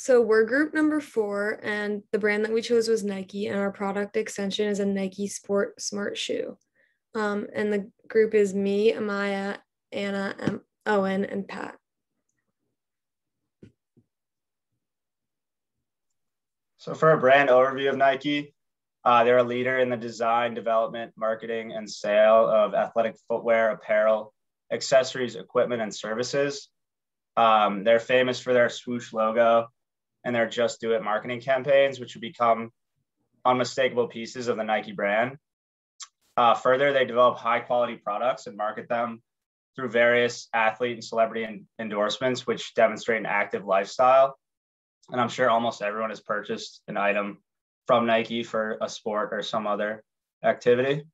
so we're group number four, and the brand that we chose was Nike, and our product extension is a Nike Sport Smart Shoe. Um, and the group is me, Amaya, Anna, M- Owen, and Pat. So for a brand overview of Nike, uh, they're a leader in the design, development, marketing, and sale of athletic footwear, apparel, accessories, equipment, and services. Um, they're famous for their swoosh logo and their Just Do It marketing campaigns, which would become unmistakable pieces of the Nike brand. Uh, further, they develop high quality products and market them through various athlete and celebrity endorsements, which demonstrate an active lifestyle. And I'm sure almost everyone has purchased an item from Nike for a sport or some other activity.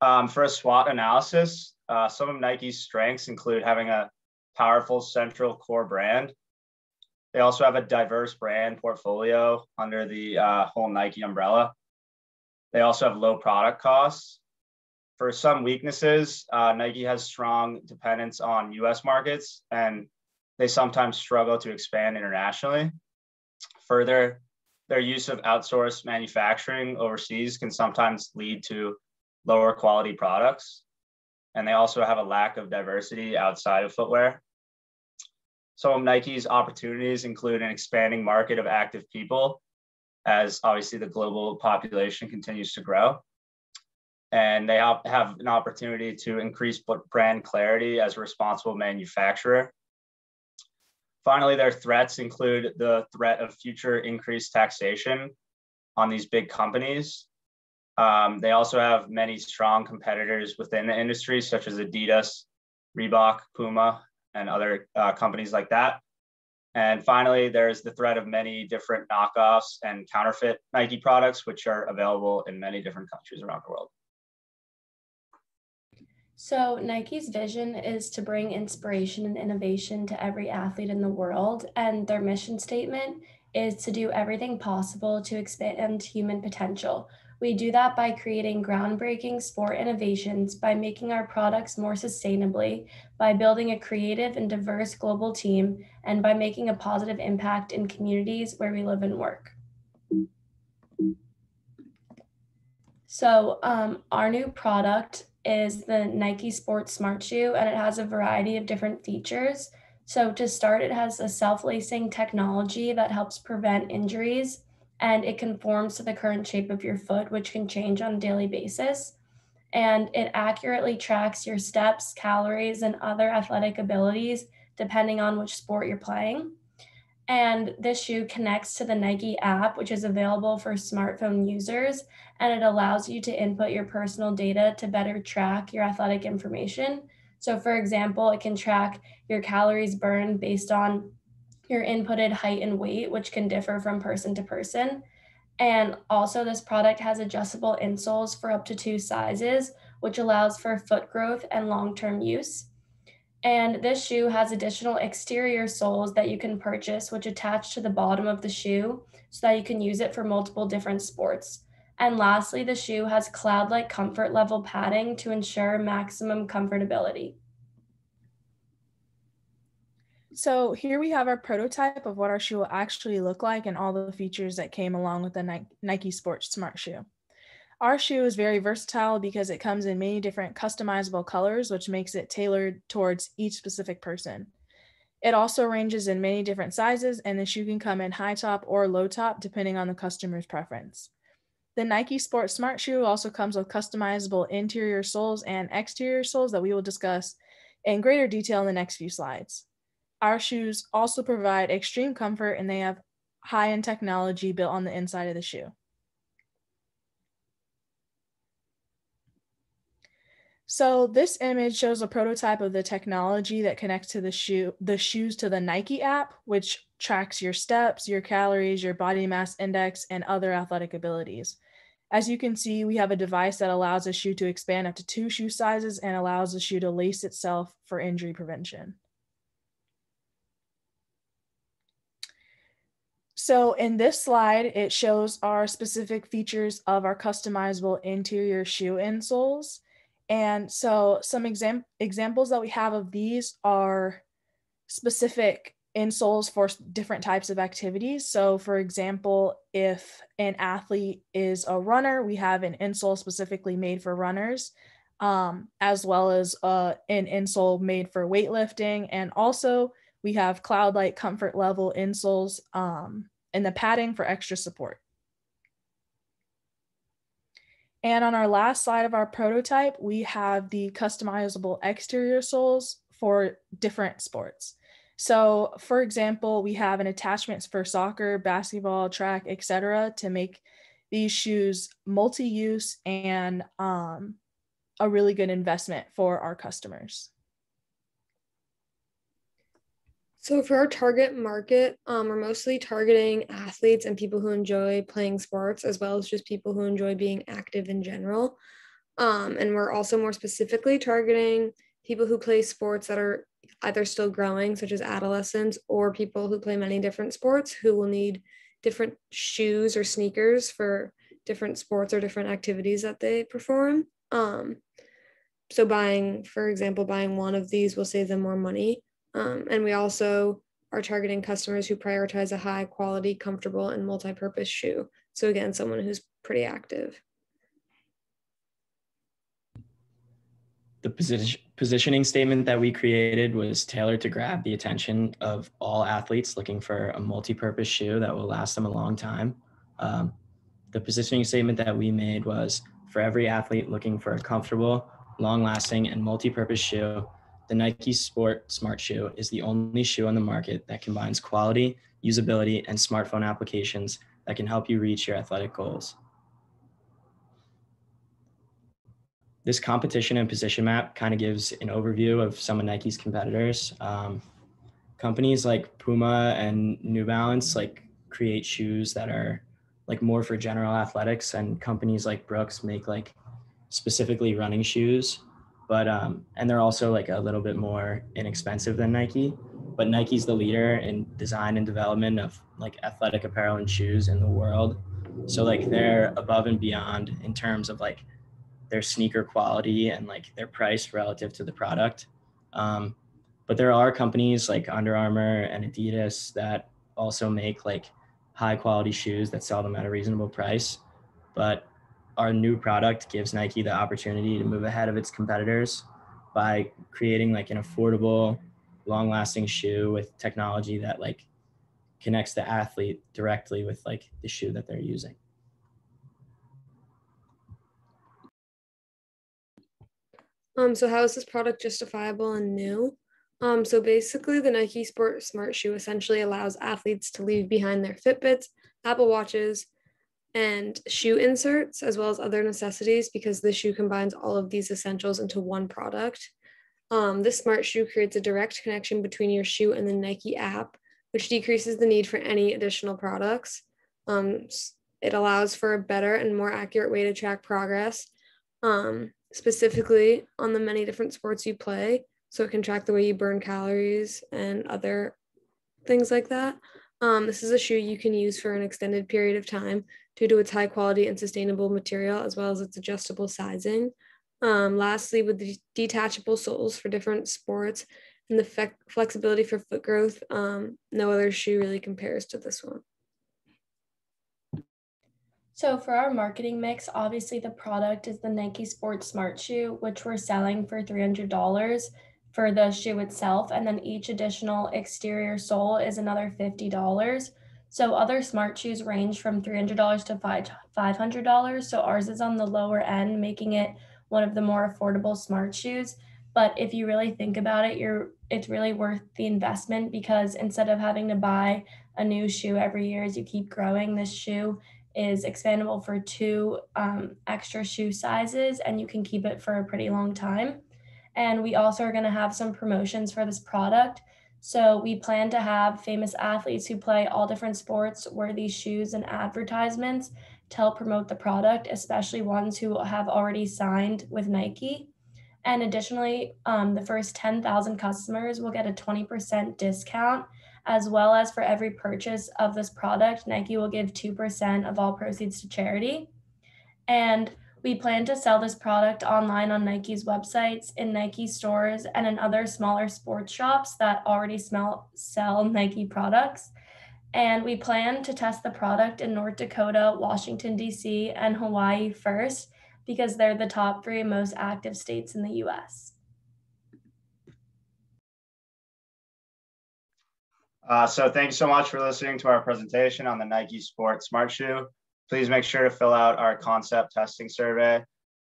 Um, for a SWOT analysis, uh, some of Nike's strengths include having a powerful central core brand. They also have a diverse brand portfolio under the uh, whole Nike umbrella. They also have low product costs. For some weaknesses, uh, Nike has strong dependence on US markets and they sometimes struggle to expand internationally. Further, their use of outsourced manufacturing overseas can sometimes lead to lower quality products. And they also have a lack of diversity outside of footwear. Some of Nike's opportunities include an expanding market of active people, as obviously the global population continues to grow. And they have an opportunity to increase brand clarity as a responsible manufacturer Finally, their threats include the threat of future increased taxation on these big companies. Um, they also have many strong competitors within the industry, such as Adidas, Reebok, Puma, and other uh, companies like that. And finally, there's the threat of many different knockoffs and counterfeit Nike products, which are available in many different countries around the world. So, Nike's vision is to bring inspiration and innovation to every athlete in the world, and their mission statement is to do everything possible to expand human potential. We do that by creating groundbreaking sport innovations, by making our products more sustainably, by building a creative and diverse global team, and by making a positive impact in communities where we live and work. So, um, our new product is the Nike Sports Smart Shoe, and it has a variety of different features. So, to start, it has a self lacing technology that helps prevent injuries, and it conforms to the current shape of your foot, which can change on a daily basis. And it accurately tracks your steps, calories, and other athletic abilities depending on which sport you're playing. And this shoe connects to the Nike app, which is available for smartphone users, and it allows you to input your personal data to better track your athletic information. So, for example, it can track your calories burned based on your inputted height and weight, which can differ from person to person. And also, this product has adjustable insoles for up to two sizes, which allows for foot growth and long term use. And this shoe has additional exterior soles that you can purchase, which attach to the bottom of the shoe so that you can use it for multiple different sports. And lastly, the shoe has cloud like comfort level padding to ensure maximum comfortability. So here we have our prototype of what our shoe will actually look like and all the features that came along with the Nike Sports Smart Shoe. Our shoe is very versatile because it comes in many different customizable colors, which makes it tailored towards each specific person. It also ranges in many different sizes, and the shoe can come in high top or low top depending on the customer's preference. The Nike Sport Smart Shoe also comes with customizable interior soles and exterior soles that we will discuss in greater detail in the next few slides. Our shoes also provide extreme comfort and they have high end technology built on the inside of the shoe. So this image shows a prototype of the technology that connects to the shoe the shoes to the Nike app, which tracks your steps, your calories, your body mass index, and other athletic abilities. As you can see, we have a device that allows a shoe to expand up to two shoe sizes and allows the shoe to lace itself for injury prevention. So in this slide, it shows our specific features of our customizable interior shoe insoles. And so some exam- examples that we have of these are specific insoles for different types of activities. So, for example, if an athlete is a runner, we have an insole specifically made for runners, um, as well as uh, an insole made for weightlifting. And also, we have Cloud Light comfort level insoles um, and the padding for extra support. And on our last slide of our prototype, we have the customizable exterior soles for different sports. So, for example, we have an attachment for soccer, basketball, track, etc., to make these shoes multi-use and um, a really good investment for our customers. So for our target market, um, we're mostly targeting athletes and people who enjoy playing sports, as well as just people who enjoy being active in general. Um, and we're also more specifically targeting people who play sports that are either still growing, such as adolescents, or people who play many different sports who will need different shoes or sneakers for different sports or different activities that they perform. Um, so buying, for example, buying one of these will save them more money um, and we also are targeting customers who prioritize a high quality, comfortable, and multi purpose shoe. So, again, someone who's pretty active. The position, positioning statement that we created was tailored to grab the attention of all athletes looking for a multi purpose shoe that will last them a long time. Um, the positioning statement that we made was for every athlete looking for a comfortable, long lasting, and multi purpose shoe the Nike Sport Smart Shoe is the only shoe on the market that combines quality, usability, and smartphone applications that can help you reach your athletic goals. This competition and position map kind of gives an overview of some of Nike's competitors. Um, companies like Puma and New Balance like create shoes that are like more for general athletics and companies like Brooks make like specifically running shoes but um, and they're also like a little bit more inexpensive than Nike. But Nike's the leader in design and development of like athletic apparel and shoes in the world. So like they're above and beyond in terms of like their sneaker quality and like their price relative to the product. Um, but there are companies like Under Armour and Adidas that also make like high quality shoes that sell them at a reasonable price. But our new product gives Nike the opportunity to move ahead of its competitors by creating like an affordable, long lasting shoe with technology that like connects the athlete directly with like the shoe that they're using. Um, so how is this product justifiable and new? Um, so basically the Nike Sport Smart Shoe essentially allows athletes to leave behind their Fitbits, Apple Watches, and shoe inserts, as well as other necessities, because the shoe combines all of these essentials into one product. Um, this smart shoe creates a direct connection between your shoe and the Nike app, which decreases the need for any additional products. Um, it allows for a better and more accurate way to track progress, um, specifically on the many different sports you play. So it can track the way you burn calories and other things like that. Um, this is a shoe you can use for an extended period of time due to its high quality and sustainable material, as well as its adjustable sizing. Um, lastly, with the detachable soles for different sports and the fe- flexibility for foot growth, um, no other shoe really compares to this one. So for our marketing mix, obviously the product is the Nike Sport Smart Shoe, which we're selling for $300 for the shoe itself. And then each additional exterior sole is another $50. So other smart shoes range from $300 to $500. So ours is on the lower end, making it one of the more affordable smart shoes. But if you really think about it, you're it's really worth the investment because instead of having to buy a new shoe every year as you keep growing, this shoe is expandable for two um, extra shoe sizes and you can keep it for a pretty long time. And we also are going to have some promotions for this product. So we plan to have famous athletes who play all different sports wear these shoes and advertisements to help promote the product, especially ones who have already signed with Nike. And additionally, um, the first 10,000 customers will get a 20% discount, as well as for every purchase of this product, Nike will give 2% of all proceeds to charity. And We plan to sell this product online on Nike's websites, in Nike stores, and in other smaller sports shops that already smell, sell Nike products. And we plan to test the product in North Dakota, Washington, D.C., and Hawaii first because they're the top three most active states in the US. Uh, so thanks so much for listening to our presentation on the Nike Sport Smart Shoe. Please make sure to fill out our concept testing survey,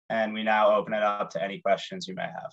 and we now open it up to any questions you may have.